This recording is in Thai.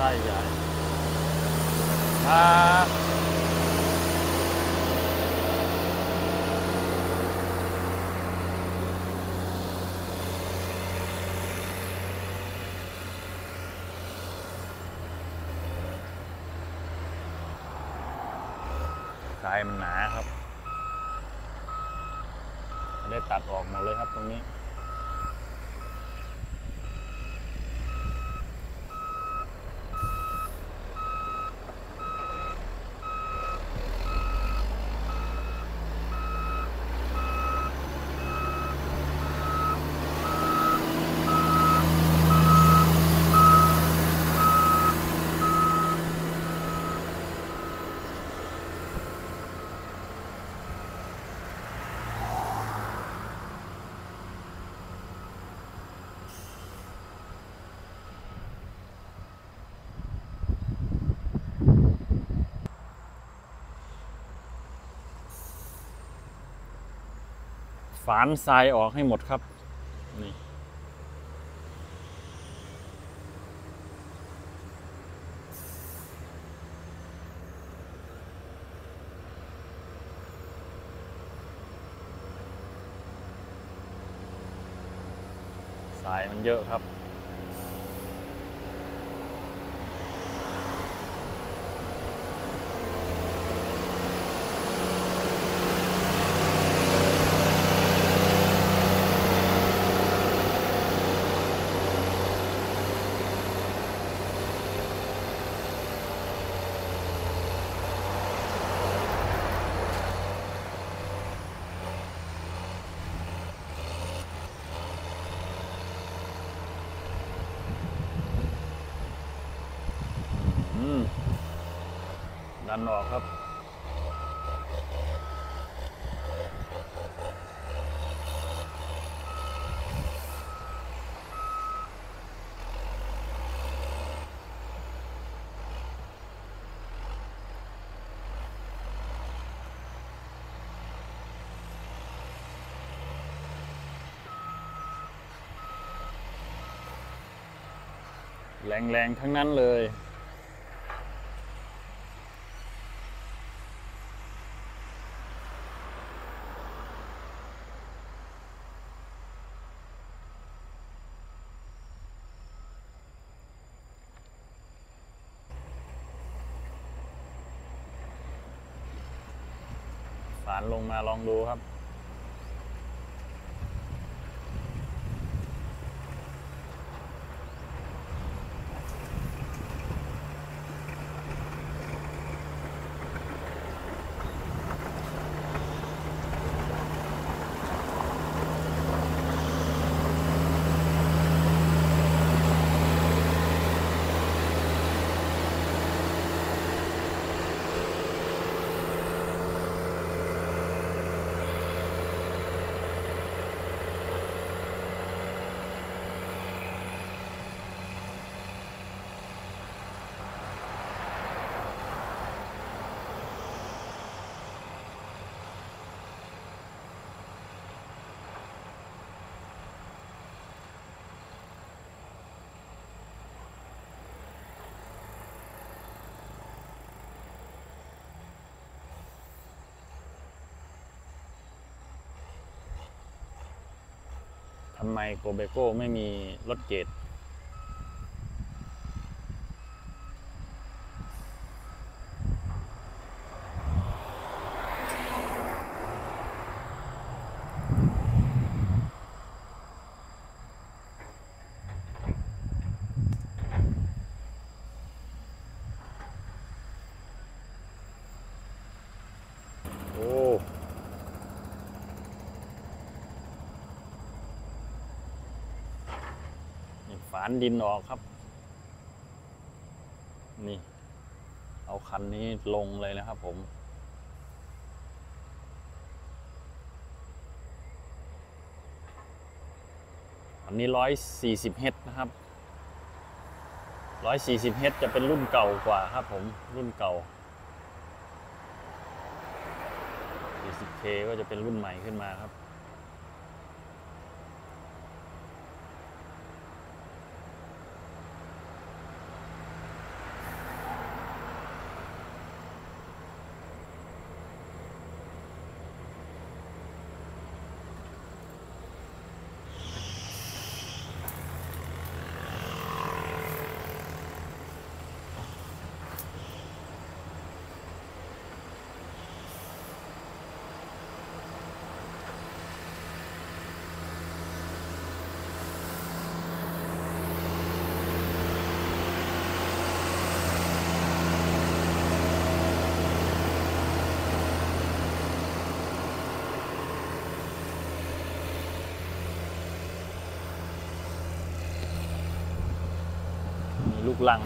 ส้ใหญ่ครับสายมันหนาครับ ได้ตัดออกหมดเลยครับตรงนี้ ฝานทรายออกให้หมดครับนี่สายมันเยอะครับ อืม ดันออกครับแรงๆ ทั้งนั้นเลย ลงมาลองดูครับ ทำไมโกเบโก้ไม่มีรถเกตอ้ นี่ ฝานดินออกครับ นี่ เอาคันนี้ลงเลยนะครับผม อันนี้ร้อยสี่สิบเฮดนะครับร้อยสี่สิบเฮดจะเป็นรุ่นเก่ากว่าครับผม รุ่นเก่า 40K ก็จะเป็นรุ่นใหม่ขึ้นมาครับ ลูกลัง